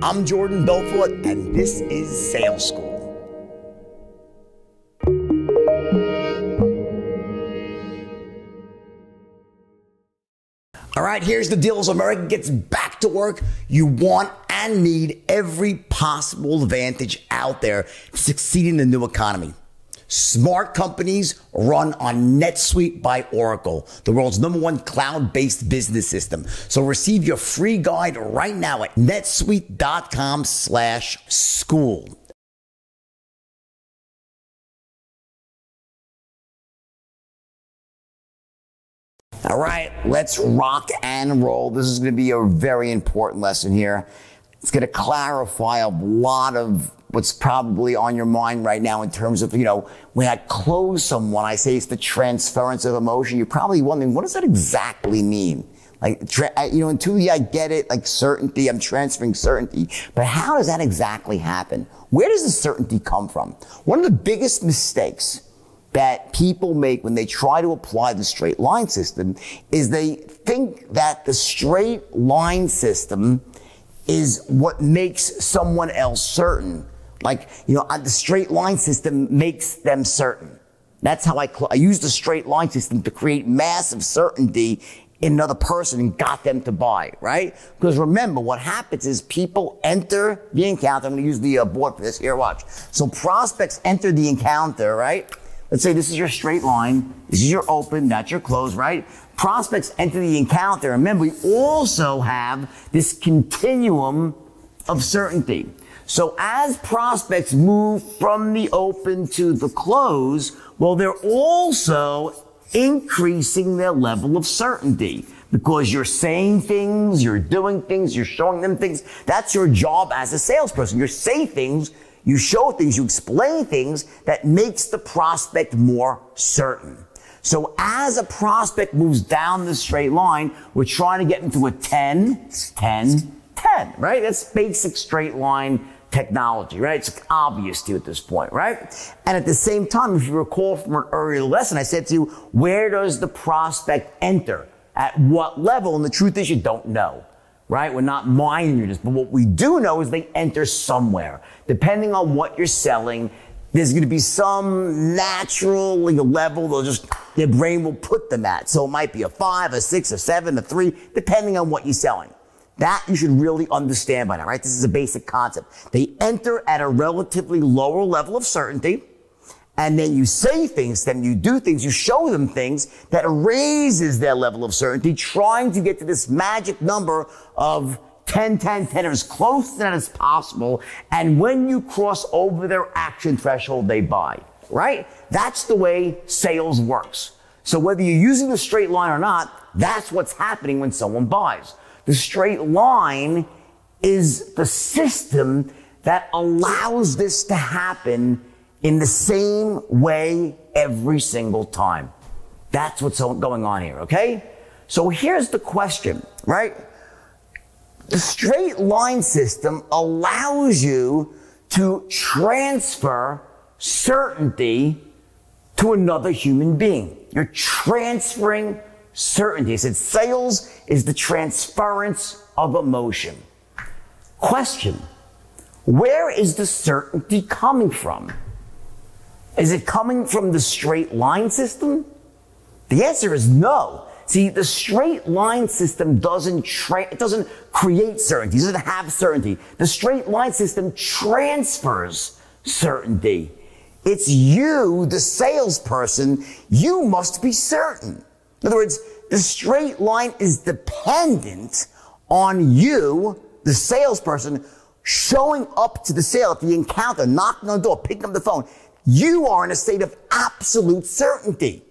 I'm Jordan Belfort, and this is Sales School. All right, here's the deal. As America gets back to work, you want and need every possible advantage out there to succeed in the new economy. Smart companies run on NetSuite by Oracle, the world's number one cloud-based business system. So receive your free guide right now at netsuite.com slash school. All right, let's rock and roll. This is going to be a very important lesson here. It's going to clarify a lot of what's probably on your mind right now in terms of, you know, when I close someone, I say it's the transference of emotion. You're probably wondering, what does that exactly mean? Like, tra- you know, intuitively I get it, like certainty, I'm transferring certainty. But how does that exactly happen? Where does the certainty come from? One of the biggest mistakes that people make when they try to apply the straight line system is they think that the straight line system is what makes someone else certain. Like, you know, the straight line system makes them certain. That's how I, cl- I use the straight line system to create massive certainty in another person and got them to buy, right? Because remember, what happens is people enter the encounter. I'm going to use the uh, board for this. Here, watch. So prospects enter the encounter, right? Let's say this is your straight line. This is your open. That's your close, right? Prospects enter the encounter. Remember, we also have this continuum of certainty. So as prospects move from the open to the close, well, they're also increasing their level of certainty because you're saying things, you're doing things, you're showing them things. That's your job as a salesperson. You say things, you show things, you explain things that makes the prospect more certain. So as a prospect moves down the straight line, we're trying to get into a 10, 10, 10, right? That's basic straight line technology, right? It's obvious to you at this point, right? And at the same time, if you recall from an earlier lesson, I said to you, where does the prospect enter? At what level? And the truth is you don't know, right? We're not mind readers, but what we do know is they enter somewhere. Depending on what you're selling, there's going to be some natural level they'll just their brain will put them at. So it might be a five, a six, a seven, a three, depending on what you're selling. That you should really understand by now, right? This is a basic concept. They enter at a relatively lower level of certainty. And then you say things, then you do things, you show them things that raises their level of certainty, trying to get to this magic number of 10, 10, 10, or as close to that as possible. And when you cross over their action threshold, they buy, right? That's the way sales works. So whether you're using the straight line or not, that's what's happening when someone buys. The straight line is the system that allows this to happen in the same way every single time. That's what's going on here, okay? So here's the question, right? The straight line system allows you to transfer certainty to another human being. You're transferring certainty. I said sales is the transference of emotion. Question. Where is the certainty coming from? Is it coming from the straight line system? The answer is no. See, the straight line system doesn't tra- it doesn't create certainty. It doesn't have certainty. The straight line system transfers certainty. It's you, the salesperson. You must be certain. In other words, the straight line is dependent on you, the salesperson, showing up to the sale at the encounter, knocking on the door, picking up the phone. You are in a state of absolute certainty.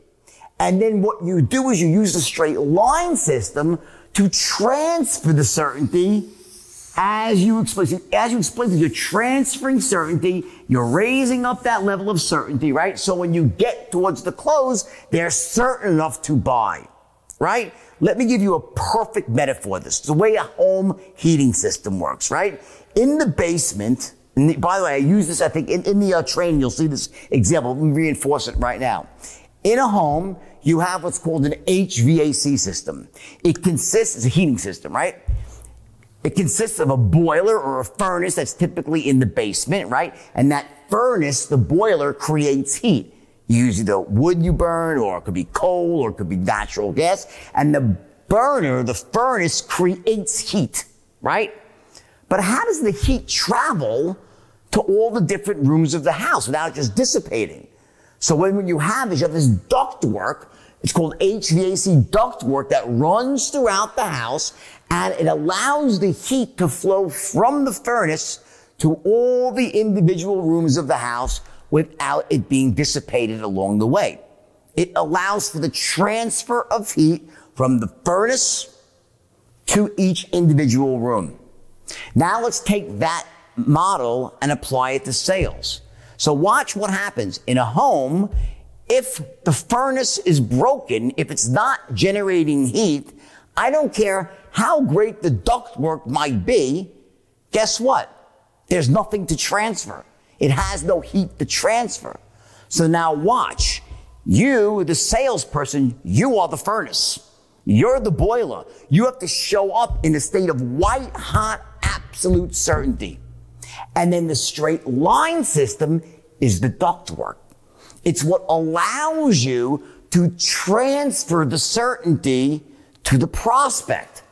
And then what you do is you use the straight line system to transfer the certainty as you explain. As you explain, you're transferring certainty. You're raising up that level of certainty, right? So when you get towards the close, they're certain enough to buy, right? Let me give you a perfect metaphor. This is the way a home heating system works, right? In the basement, the, by the way, I use this, I think, in, in the uh, training, you'll see this example. Let me reinforce it right now. In a home, you have what's called an HVAC system. It consists, it's a heating system, right? It consists of a boiler or a furnace that's typically in the basement, right? And that furnace, the boiler creates heat. Usually the wood you burn, or it could be coal, or it could be natural gas. And the burner, the furnace creates heat, right? But how does the heat travel to all the different rooms of the house without just dissipating? So when you have is you have this ductwork, it's called HVAC ductwork that runs throughout the house and it allows the heat to flow from the furnace to all the individual rooms of the house without it being dissipated along the way. It allows for the transfer of heat from the furnace to each individual room. Now let's take that model and apply it to sales. So watch what happens in a home. If the furnace is broken, if it's not generating heat, I don't care how great the ductwork might be. Guess what? There's nothing to transfer. It has no heat to transfer. So now watch. You, the salesperson, you are the furnace. You're the boiler. You have to show up in a state of white hot absolute certainty. And then the straight line system is the ductwork. It's what allows you to transfer the certainty to the prospect.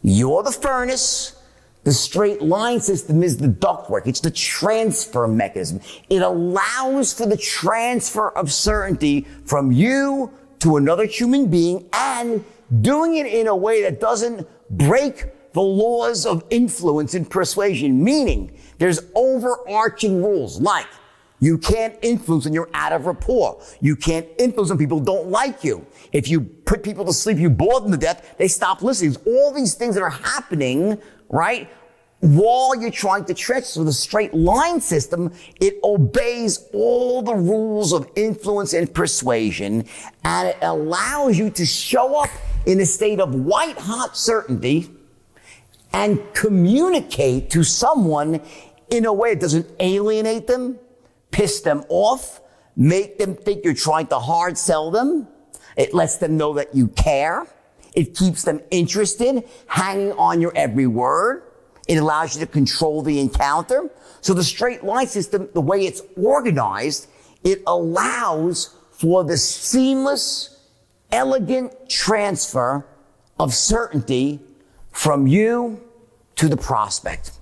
You're the furnace. The straight line system is the ductwork. It's the transfer mechanism. It allows for the transfer of certainty from you to another human being and doing it in a way that doesn't break the laws of influence and persuasion, meaning there's overarching rules like you can't influence when you're out of rapport. You can't influence when people don't like you. If you put people to sleep, you bore them to death, they stop listening. All these things that are happening, right? While you're trying to transfer the straight line system, it obeys all the rules of influence and persuasion, and it allows you to show up in a state of white hot certainty and communicate to someone in a way that doesn't alienate them, piss them off, make them think you're trying to hard sell them. It lets them know that you care. It keeps them interested, hanging on your every word. It allows you to control the encounter. So the straight line system, the way it's organized, it allows for the seamless, elegant transfer of certainty from you to the prospect.